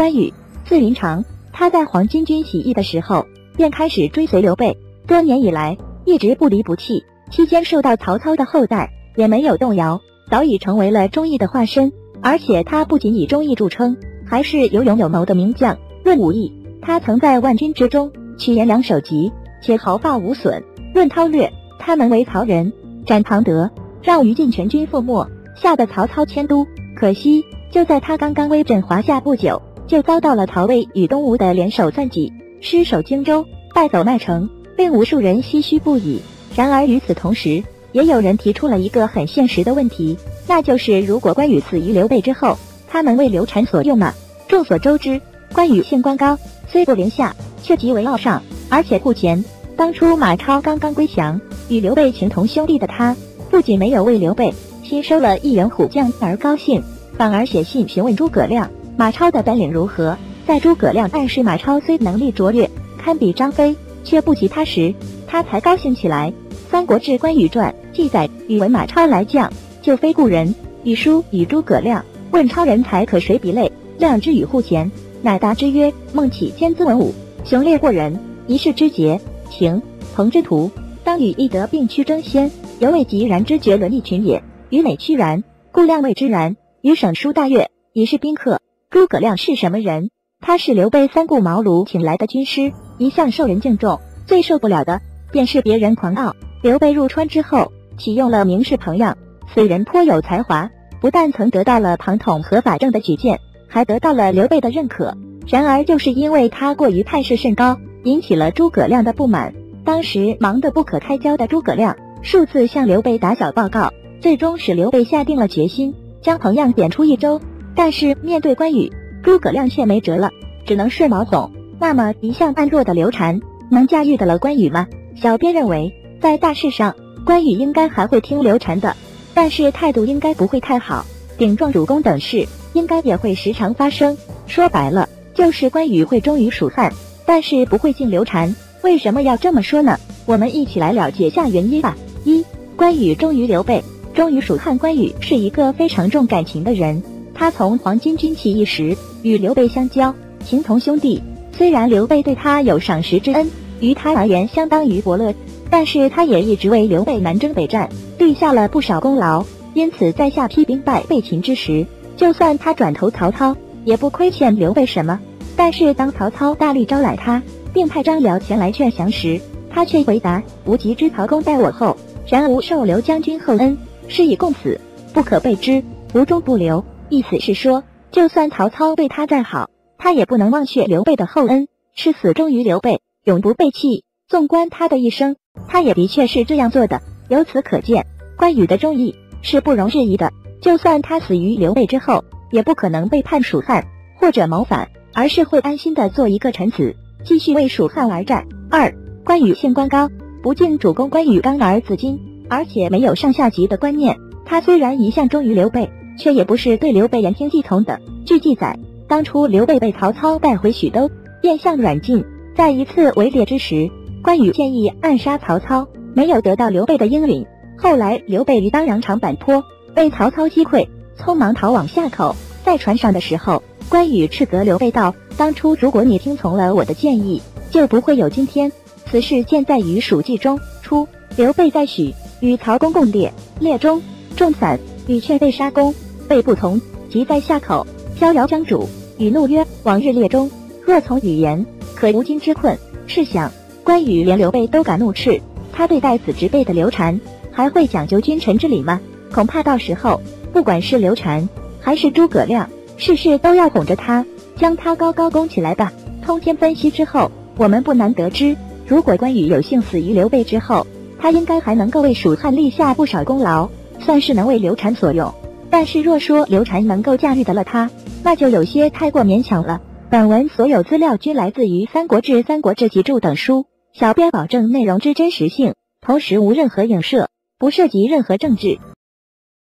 关羽，字云长，他在黄巾军起义的时候便开始追随刘备，多年以来一直不离不弃，期间受到曹操的厚待也没有动摇，早已成为了忠义的化身。而且他不仅以忠义著称，还是有勇有谋的名将。论武艺，他曾在万军之中取颜良首级，且毫发无损。论韬略，他能为曹仁，斩庞德，让于禁全军覆没，吓得曹操迁都。可惜，就在他刚刚威震华夏不久，就遭到了曹魏与东吴的联手算计，失守荆州，败走麦城，令无数人唏嘘不已。然而与此同时，也有人提出了一个很现实的问题，那就是如果关羽死于刘备之后，他能为刘禅所用吗？众所周知，关羽性关高，虽不临下，却极为傲上，而且顾前。当初马超刚刚归降，与刘备情同兄弟的他，不仅没有为刘备。新收了一员虎将而高兴，反而写信询问诸葛亮马超的本领如何。在诸葛亮暗示马超虽能力卓越，堪比张飞，却不及他时，他才高兴起来。《三国志·关羽传》记载：宇文马超来将，就非故人。羽书与诸葛亮问超人才可谁比类？亮之与户前，乃答之曰：孟起天资文武，雄烈过人，一世之杰，情朋之徒，当与翼德并驱争先，犹未及然之绝伦义群也。于美屈然，故亮谓之然。与省书大悦，已是宾客。诸葛亮是什么人？他是刘备三顾茅庐请来的军师，一向受人敬重。最受不了的便是别人狂傲。刘备入川之后，启用了名士彭样，此人颇有才华，不但曾得到了庞统和法正的举荐，还得到了刘备的认可。然而就是因为他过于态势甚高，引起了诸葛亮的不满。当时忙得不可开交的诸葛亮，数次向刘备打小报告。最终使刘备下定了决心，将彭样贬出益州。但是面对关羽，诸葛亮却没辙了，只能顺毛走。那么一向暗弱的刘禅，能驾驭得了关羽吗？小编认为，在大事上，关羽应该还会听刘禅的，但是态度应该不会太好。顶撞主公等事，应该也会时常发生。说白了，就是关羽会忠于蜀汉，但是不会敬刘禅。为什么要这么说呢？我们一起来了解下原因吧。一，关羽忠于刘备。忠于蜀汉，关羽是一个非常重感情的人。他从黄巾军起义时与刘备相交，情同兄弟。虽然刘备对他有赏识之恩，于他而言相当于伯乐，但是他也一直为刘备南征北战立下了不少功劳。因此，在下邳兵败被擒之时，就算他转投曹操，也不亏欠刘备什么。但是当曹操大力招揽他，并派张辽前来劝降时，他却回答：“无极之曹公待我厚，然无受刘将军厚恩。”是以共死，不可备之，无中不留。意思是说，就算曹操对他再好，他也不能忘却刘备的厚恩，誓死忠于刘备，永不背弃。纵观他的一生，他也的确是这样做的。由此可见，关羽的忠义是不容置疑的。就算他死于刘备之后，也不可能背叛蜀汉或者谋反，而是会安心的做一个臣子，继续为蜀汉而战。二，关羽性官高，不敬主公关羽刚儿子金。而且没有上下级的观念，他虽然一向忠于刘备，却也不是对刘备言听计从的。据记载，当初刘备被曹操带回许都，便向软禁。在一次围猎之时，关羽建议暗杀曹操，没有得到刘备的应允。后来刘备于当阳长坂坡被曹操击溃，匆忙逃往夏口。在船上的时候，关羽斥责刘备道：“当初如果你听从了我的建议，就不会有今天。”此事见在于《蜀记》中。初，刘备在许。与曹公共猎，猎中中散，羽却被杀公，备不从，即在下口飘摇将主，与怒曰：“往日猎中，若从语言，可无今之困。”试想，关羽连刘备都敢怒斥，他对待此职辈的刘禅，还会讲究君臣之礼吗？恐怕到时候，不管是刘禅还是诸葛亮，事事都要哄着他，将他高高供起来吧。通篇分析之后，我们不难得知，如果关羽有幸死于刘备之后，他应该还能够为蜀汉立下不少功劳，算是能为刘禅所用。但是若说刘禅能够驾驭得了他，那就有些太过勉强了。本文所有资料均来自于《三国志》《三国志集注》等书，小编保证内容之真实性，同时无任何影射，不涉及任何政治。